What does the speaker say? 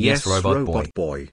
Yes, Robot Boy.